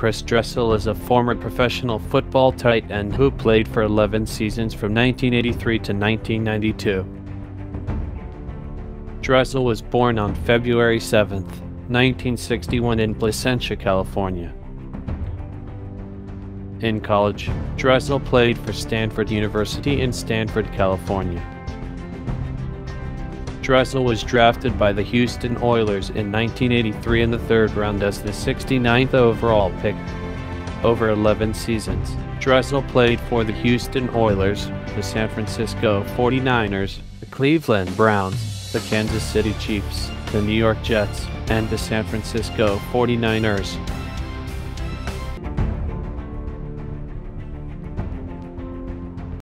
Chris Dressel is a former professional football tight end who played for 11 seasons from 1983 to 1992. Dressel was born on February 7, 1961 in Placentia, California. In college, Dressel played for Stanford University in Stanford, California. Dressel was drafted by the Houston Oilers in 1983 in the third round as the 69th overall pick. Over 11 seasons, Dressel played for the Houston Oilers, the San Francisco 49ers, the Cleveland Browns, the Kansas City Chiefs, the New York Jets, and the San Francisco 49ers.